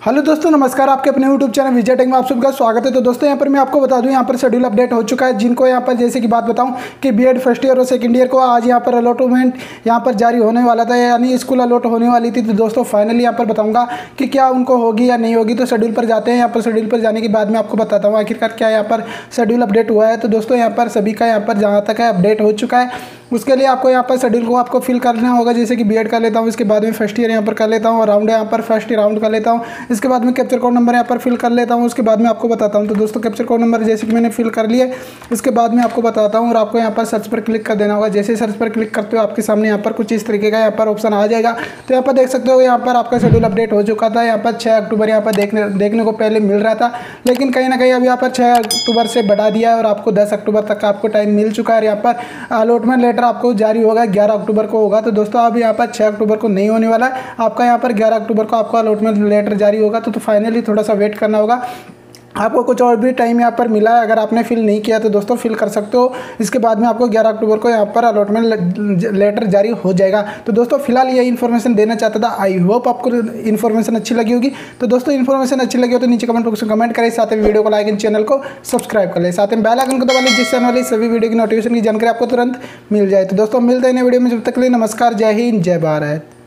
Hello दोस्तों नमस्कार आपके अपने यूट्यूब चैनल विजय टेक में आप सबका स्वागत है तो दोस्तों यहाँ पर मैं आपको बता दूँ यहाँ पर शेड्यूल अपडेट हो चुका है जिनको यहाँ पर जैसे कि बात बताऊँ कि बीएड फ़र्स्ट ईयर और सेकंड ईयर को आज यहाँ पर अलॉटमेंट यहाँ पर जारी होने वाला था यानी स्कूल अलॉट होने वाली थी तो दोस्तों फाइनली यहाँ पर बताऊँगा कि क्या उनको होगी या नहीं होगी तो शेड्यूल पर जाते हैं यहाँ पर शेड्यूल पर जाने के बाद मैं आपको बताता हूँ आखिरकार क्या यहाँ पर शेड्यूल अपडेट हुआ है तो दोस्तों यहाँ पर सभी का यहाँ पर जहाँ तक है अपडेट हो चुका है उसके लिए आपको यहाँ पर शेड्यूल को आपको फिल करना होगा जैसे कि बीएड कर लेता हूँ इसके बाद में फ़र्स्ट ईयर यहाँ पर कर लेता हूँ राउंड यहाँ पर फ़र्स्ट राउंड कर लेता हूँ इसके बाद में कैप्चर कोड नंबर यहाँ पर फिल कर लेता हूँ उसके बाद में आपको बताता हूँ तो दोस्तों कैप्चर कोड नंबर जैसे कि मैंने फिल कर लिया इसके बाद में आपको बताता हूँ और आपको यहाँ पर सर्च पर क्लिक कर देना होगा जैसे सर्च पर क्लिक करते हो आपके सामने यहाँ पर कुछ इस तरीके का यहाँ पर ऑप्शन आ जाएगा तो यहाँ पर देख सकते हो यहाँ पर आपका शेड्यूल अपडेट हो चुका था यहाँ पर छः अक्टूबर यहाँ पर देखने देखने को पहले मिल रहा था लेकिन कहीं ना कहीं अब यहाँ पर छः अक्टूबर से बढ़ा दिया है और आपको दस अक्टूबर तक आपको टाइम मिल चुका है यहाँ पर अलॉटमेंट लेटर आपको जारी होगा ग्यारह अक्टूबर को होगा तो दोस्तों अब यहाँ पर छः अक्टूबर को नहीं होने वाला है। आपका यहाँ पर ग्यारह अक्टूबर को आपका अलॉटमेंट लेटर जारी होगा तो, तो फाइनली थोड़ा सा वेट करना होगा। आपको कुछ और भी टाइम यहाँ पर मिला है, अगर आपने फिल नहीं किया तो दोस्तों फिल कर सकते हो। इसके बाद में आपको 11 अक्टूबर को यहाँ पर अलॉटमेंट लेटर जारी हो जाएगा। तो दोस्तों, फ़िलहाल ये इन्फॉर्मेशन देना चाहता था। आई होप आपको इन्फॉर्मेशन अच्छी लगी होगी। तो दोस्तों इन्फॉर्मेशन अच्छी लगी हो तो नीचे कमेंट बॉक्स में कमेंट करें। साथ में वीडियो को लाइक एंड चैनल को सब्सक्राइब कर ले। साथ में बेल आइकन को दबा लें जिससे आने सभी वीडियो की नोटिफिकेशन की जानकारी आपको तुरंत मिल जाए। तो दोस्तों, मिलते हैं वीडियो में। जब तक लिए नमस्कार। जय हिंद, जय भारत।